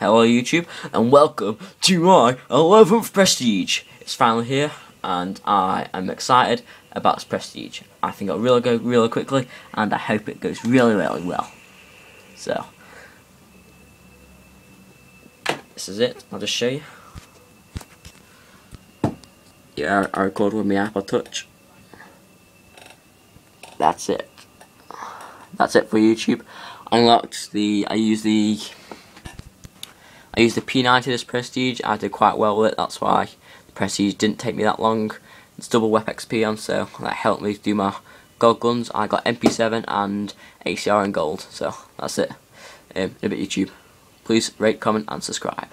Hello YouTube, and welcome to my 11th Prestige. It's finally here, and I am excited about this Prestige. I think it'll really go really quickly, and I hope it goes really, really well. So, this is it. I'll just show you. Yeah, I record with my Apple Touch. That's it. That's it for YouTube. I unlocked the. I use the. I used the P90 this Prestige. I did quite well with it. That's why the Prestige didn't take me that long. It's double WEP XP on, so that helped me do my gold guns. I got MP7 and ACR in gold. So that's it. Um, a bit YouTube. Please rate, comment, and subscribe.